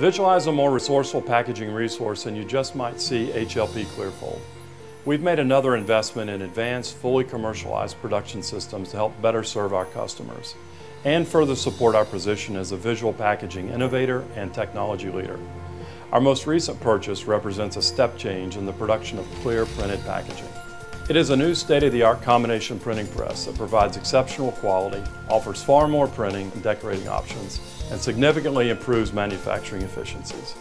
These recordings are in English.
Visualize a more resourceful packaging resource and you just might see HLP Klearfold. We've made another investment in advanced, fully commercialized production systems to help better serve our customers and further support our position as a visual packaging innovator and technology leader. Our most recent purchase represents a step change in the production of clear printed packaging. It is a new state-of-the-art combination printing press that provides exceptional quality, offers far more printing and decorating options, and significantly improves manufacturing efficiencies.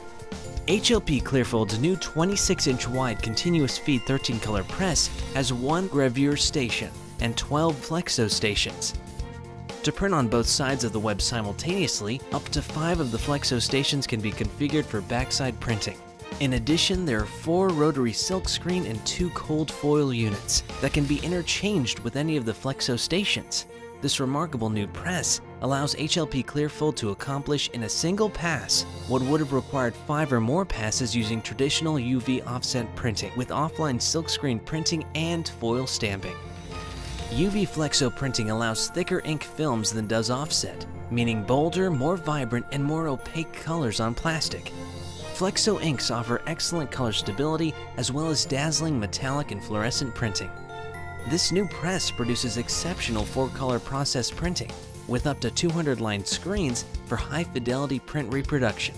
HLP Klearfold's new 26-inch wide continuous feed 13-color press has one gravure station and 12 flexo stations. To print on both sides of the web simultaneously, up to five of the flexo stations can be configured for backside printing. In addition, there are four rotary silkscreen and two cold foil units that can be interchanged with any of the Flexo stations. This remarkable new press allows HLP Klearfold to accomplish in a single pass what would have required five or more passes using traditional UV offset printing with offline silkscreen printing and foil stamping. UV Flexo printing allows thicker ink films than does offset, meaning bolder, more vibrant, and more opaque colors on plastic. Flexo inks offer excellent color stability as well as dazzling metallic and fluorescent printing. This new press produces exceptional four-color process printing with up to 200 line screens for high-fidelity print reproduction.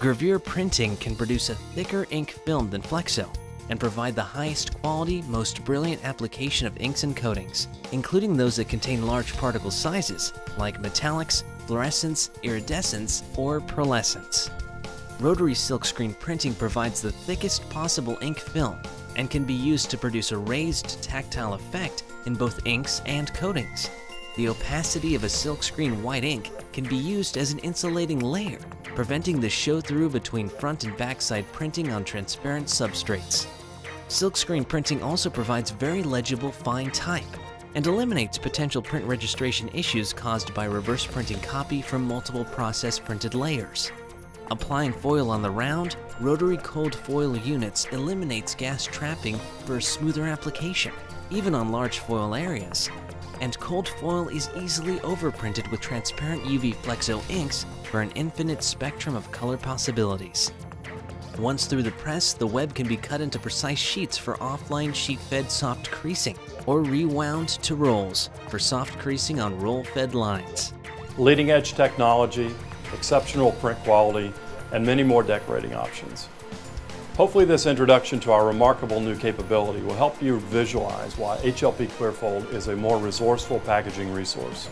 Gravure printing can produce a thicker ink film than Flexo and provide the highest quality, most brilliant application of inks and coatings, including those that contain large particle sizes like metallics, fluorescence, iridescence, or pearlescence. Rotary silkscreen printing provides the thickest possible ink film and can be used to produce a raised tactile effect in both inks and coatings. The opacity of a silkscreen white ink can be used as an insulating layer, preventing the show-through between front and backside printing on transparent substrates. Silkscreen printing also provides very legible fine type and eliminates potential print registration issues caused by reverse printing copy from multiple process printed layers. Applying foil on the round, rotary cold foil units eliminates gas trapping for a smoother application, even on large foil areas. And cold foil is easily overprinted with transparent UV Flexo inks for an infinite spectrum of color possibilities. Once through the press, the web can be cut into precise sheets for offline sheet-fed soft creasing, or rewound to rolls for soft creasing on roll-fed lines. Leading edge technology, exceptional print quality, and many more decorating options. Hopefully this introduction to our remarkable new capability will help you visualize why HLP Klearfold is a more resourceful packaging resource.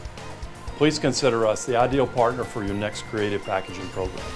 Please consider us the ideal partner for your next creative packaging program.